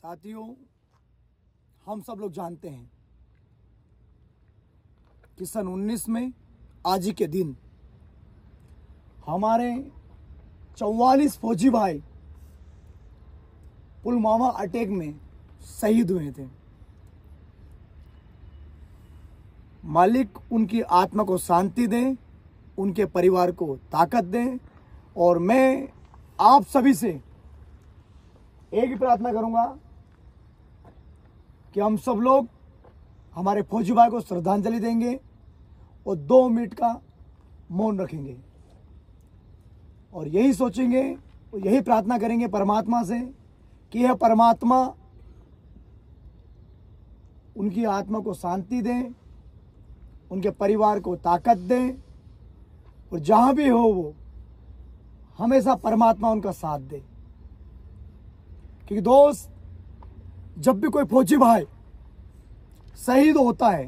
साथियों, हम सब लोग जानते हैं कि सन 19 में आज ही के दिन हमारे चौवालीस फौजी भाई पुलवामा अटैक में शहीद हुए थे। मालिक उनकी आत्मा को शांति दें, उनके परिवार को ताकत दें और मैं आप सभी से एक ही प्रार्थना करूँगा कि हम सब लोग हमारे फौजी भाई को श्रद्धांजलि देंगे और दो मिनट का मौन रखेंगे। और यही सोचेंगे और यही प्रार्थना करेंगे परमात्मा से कि यह परमात्मा उनकी आत्मा को शांति दें, उनके परिवार को ताकत दें, और जहाँ भी हो वो हमेशा परमात्मा उनका साथ दे। क्योंकि दोस्त जब भी कोई फौजी भाई शहीद होता है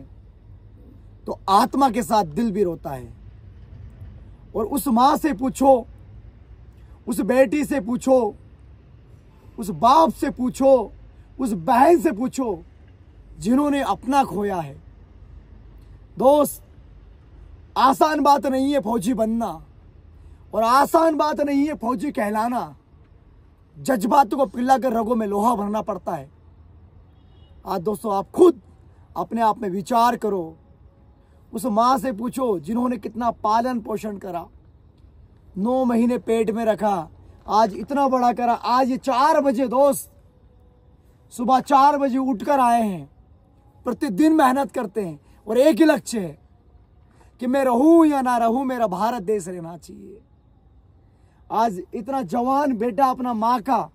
तो आत्मा के साथ दिल भी रोता है। और उस माँ से पूछो, उस बेटी से पूछो, उस बाप से पूछो, उस बहन से पूछो, जिन्होंने अपना खोया है। दोस्त, आसान बात नहीं है फौजी बनना, और आसान बात नहीं है फौजी कहलाना। जज्बात को पिला कर रगों में लोहा भरना पड़ता है। आज दोस्तों आप खुद अपने आप में विचार करो। उस माँ से पूछो, जिन्होंने कितना पालन पोषण करा, नौ महीने पेट में रखा, आज इतना बड़ा करा, आज ये चार बजे दोस्त सुबह चार बजे उठकर आए हैं, प्रतिदिन मेहनत करते हैं, और एक ही लक्ष्य है कि मैं रहूँ या ना रहूँ, मेरा भारत देश रहना चाहिए। आज इतना जवान बेटा अपना माँ का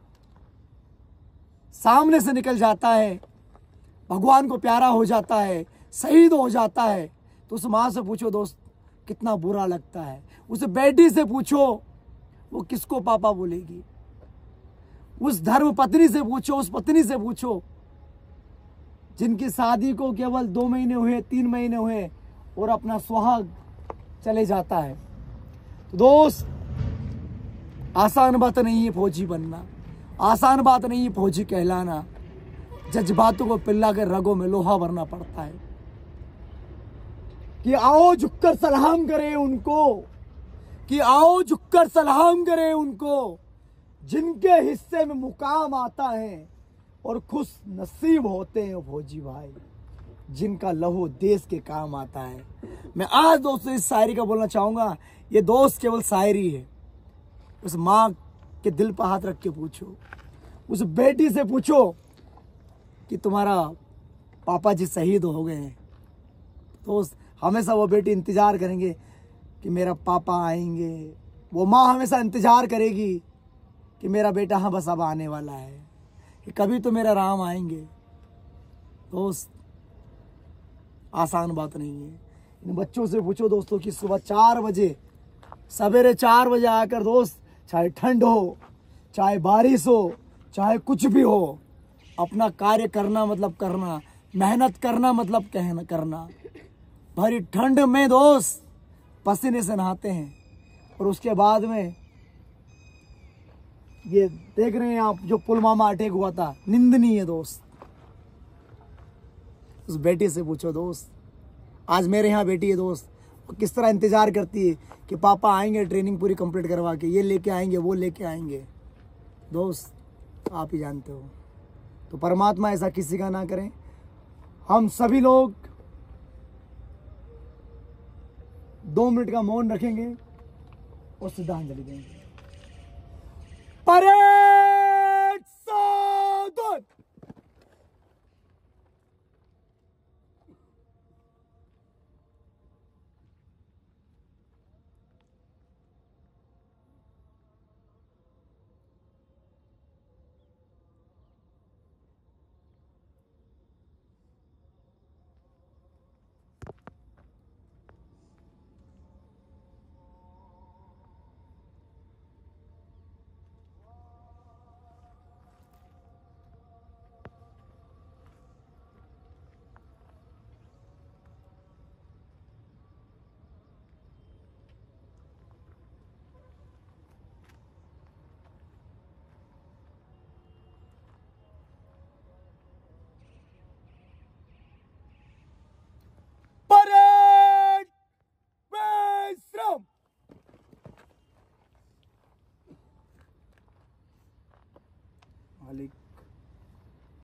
सामने से निकल जाता है भगवान को प्यारा हो जाता है, शहीद हो जाता है। तो उस माँ से पूछो, दोस्त, कितना बुरा लगता है? उस बेटी से पूछो, वो किसको पापा बोलेगी? उस धर्म पत्नी से पूछो, उस पत्नी से पूछो, जिनकी शादी को केवल दो महीने हुए, तीन महीने हुए, और अपना सुहाग चले जाता है। तो दोस्त, आसान बात नहीं है फौजी बनना। आसान बात नहीं है फौजी कहलाना। जज्बातों को पिल्ला कर रगों में लोहा भरना पड़ता है। कि आओ झुककर सलाम करें उनको। कि आओ झुककर सलाम करें उनको, जिनके हिस्से में मुकाम आता है और खुश नसीब होते हैं भोजी भाई, जिनका लहू देश के काम आता है। मैं आज दोस्तों इस शायरी का बोलना चाहूँगा, ये दोस्त केवल शायरी है। उस माँ के दिल पर हाथ रख के पूछो, उस बेटी से पूछो कि तुम्हारा पापा जी शहीद हो गए हैं। दोस्त हमेशा वो बेटी इंतज़ार करेंगे कि मेरा पापा आएँगे। वो माँ हमेशा इंतज़ार करेगी कि मेरा बेटा हाँ बस अब आने वाला है, कि कभी तो मेरा राम आएँगे। दोस्त आसान बात नहीं है। इन बच्चों से पूछो दोस्तों कि सुबह चार बजे, सवेरे चार बजे आकर दोस्त, चाहे ठंड हो, चाहे बारिश हो, चाहे कुछ भी हो अपना कार्य करना मतलब करना, मेहनत करना मतलब कहना, करना। भरी ठंड में दोस्त पसीने से नहाते हैं। और उसके बाद में ये देख रहे हैं आप, जो पुलवामा अटैक हुआ था, निंदनीय दोस्त। उस बेटी से पूछो दोस्त, आज मेरे यहाँ बेटी है दोस्त किस तरह इंतज़ार करती है कि पापा आएँगे ट्रेनिंग पूरी कंप्लीट करवा के, ये लेके आएँगे, वो लेके आएँगे। दोस्त, आप ही जानते हो। तो परमात्मा ऐसा किसी का ना करें। हम सभी लोग दो मिनट का मौन रखेंगे और श्रद्धांजलि देंगे। परे